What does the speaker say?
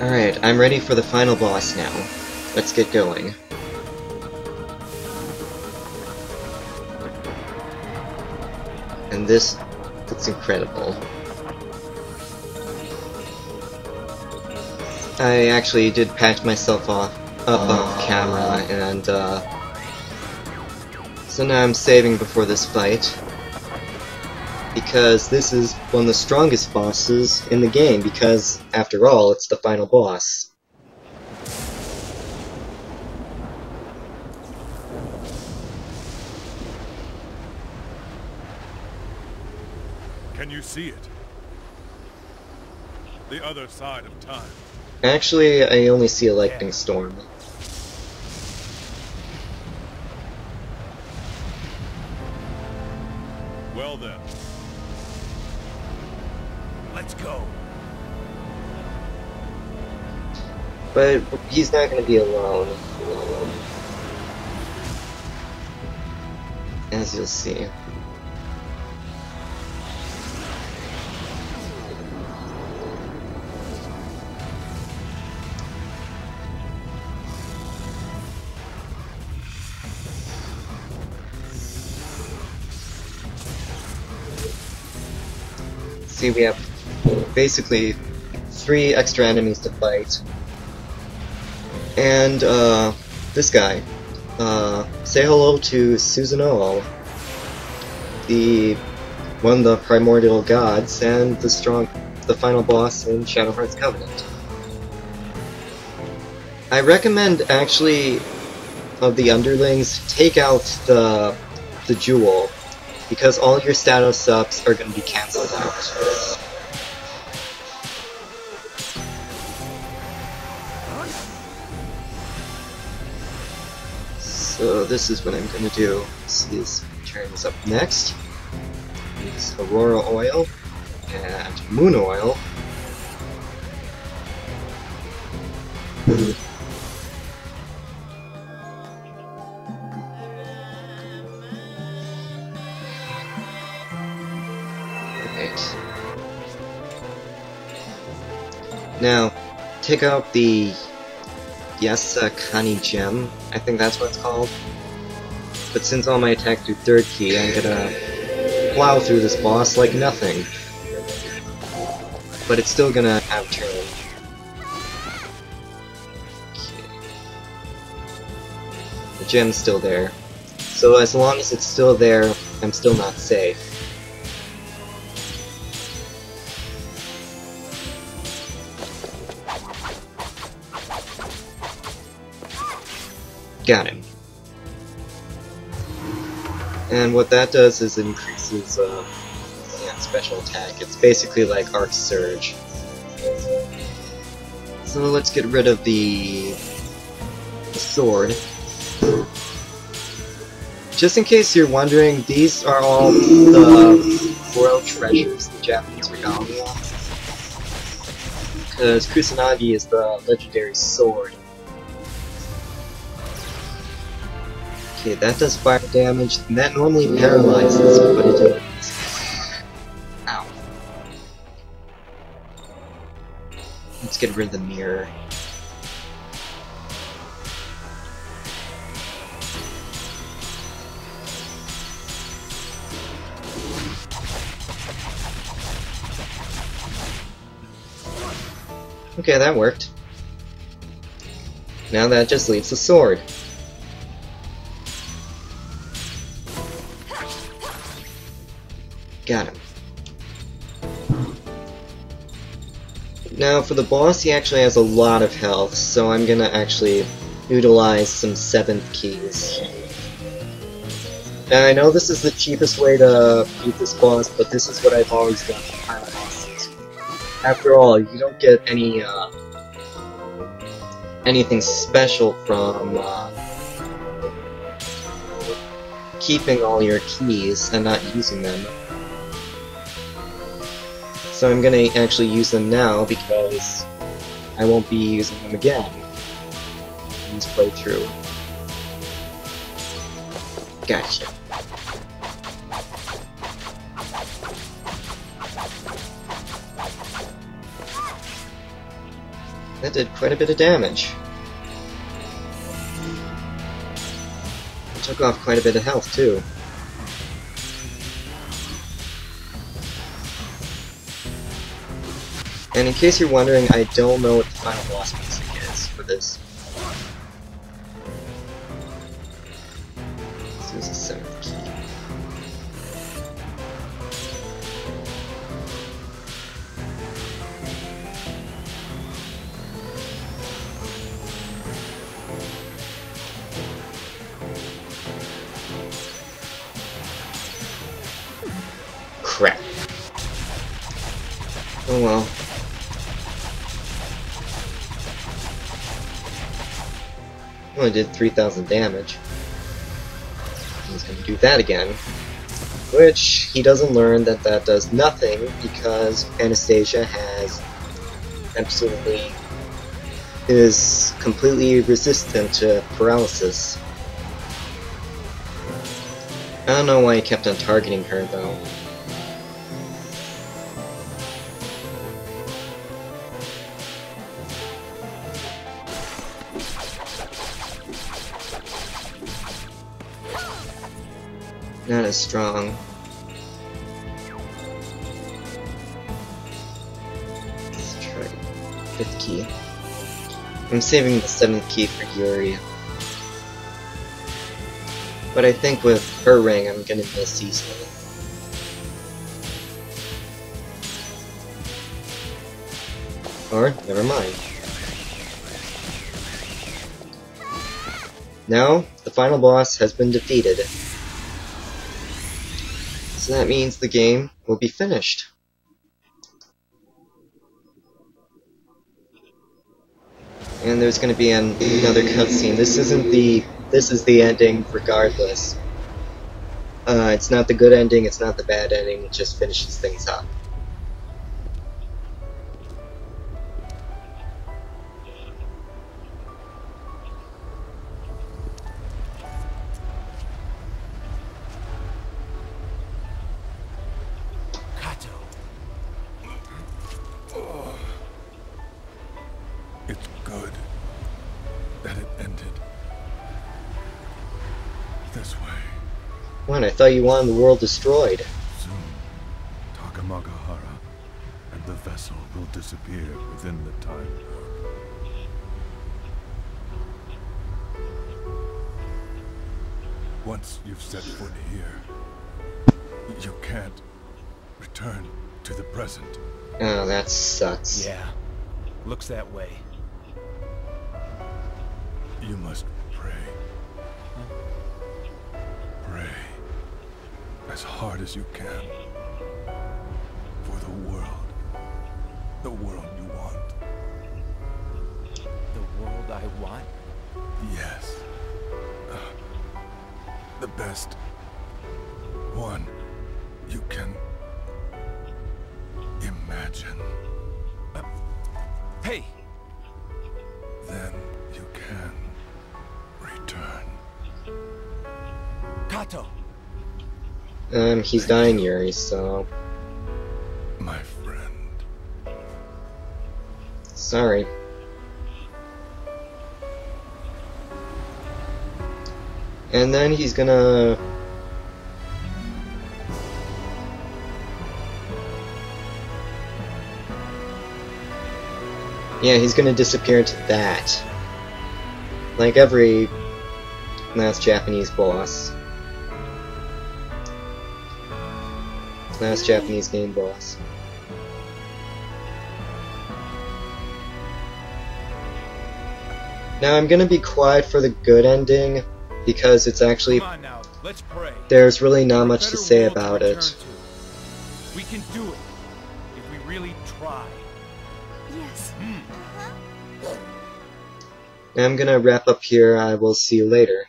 Alright, I'm ready for the final boss now. Let's get going. And this looks incredible. I actually did patch myself off up off camera and uh so now I'm saving before this fight because this is one of the strongest bosses in the game because after all it's the final boss. Can you see it? The other side of time. Actually, I only see a lightning storm. Well then. Let's go. But he's not gonna be alone. As you'll see. See, we have basically three extra enemies to fight. And, uh, this guy. Uh, say hello to Susanoo, the one of the primordial gods and the strong, the final boss in Shadow Hearts Covenant. I recommend actually of the underlings take out the the jewel because all your status ups are going to be cancelled out. So this is what I'm going to do. This is up next. It's Aurora Oil and Moon Oil. Right. Now, take out the Yasakani uh, Gem, I think that's what it's called. But since all my attacks do third key, I'm gonna plow through this boss like nothing. But it's still gonna have turn. The gem's still there. So as long as it's still there, I'm still not safe. Got him. And what that does is increases uh, yeah, special attack. It's basically like Arc Surge. So let's get rid of the, sword. Just in case you're wondering, these are all the royal treasures, the Japanese regalia. Because Kusanagi is the legendary sword. Okay, that does fire damage, and that normally paralyzes, but it didn't. Ow. Let's get rid of the mirror. Okay, that worked. Now that just leaves the sword. Now for the boss, he actually has a lot of health, so I'm gonna actually utilize some 7th keys. And I know this is the cheapest way to beat this boss, but this is what I've always done for final bosses. After all, you don't get any, uh, anything special from, uh, keeping all your keys and not using them. So I'm gonna actually use them now because I won't be using them again in this playthrough. Gotcha. That did quite a bit of damage. Took off quite a bit of health, too. And in case you're wondering, I don't know what the final boss music is for this. This is the seventh key. Crap. Oh well. Only did 3,000 damage. He's gonna do that again. Which, he doesn't learn that that does nothing because Anastasia has absolutely is completely resistant to paralysis. I don't know why he kept on targeting her though. Not as strong. Let's try fifth key. I'm saving the seventh key for Yuri. But I think with her ring, I'm gonna miss easily. Or, never mind. Now, the final boss has been defeated. So that means the game will be finished. And there's going to be an, another cutscene. This isn't the. This is the ending, regardless. Uh, it's not the good ending. It's not the bad ending. It just finishes things up. It's good that it ended this way. What? I thought you wanted the world destroyed. Soon, Takamagahara and the vessel will disappear within the time warp. Once you've set foot here, you can't return to the present. Oh, that sucks. Yeah, looks that way. As hard as you can for the world. The world you want. The world I want? Yes. Uh, the best one you can imagine. Hey! Then you can return. Kato! Um, he's dying, Yuri, so. My friend. Sorry. And then he's gonna. Yeah, he's gonna disappear into that. Like every last Japanese boss. Last Japanese game boss. Now I'm gonna be quiet for the good ending because it's actually Come on now, let's pray. there's really not much to say about return it. to. We can do it if we really try. Yes. Hmm. I'm gonna wrap up here. I will see you later.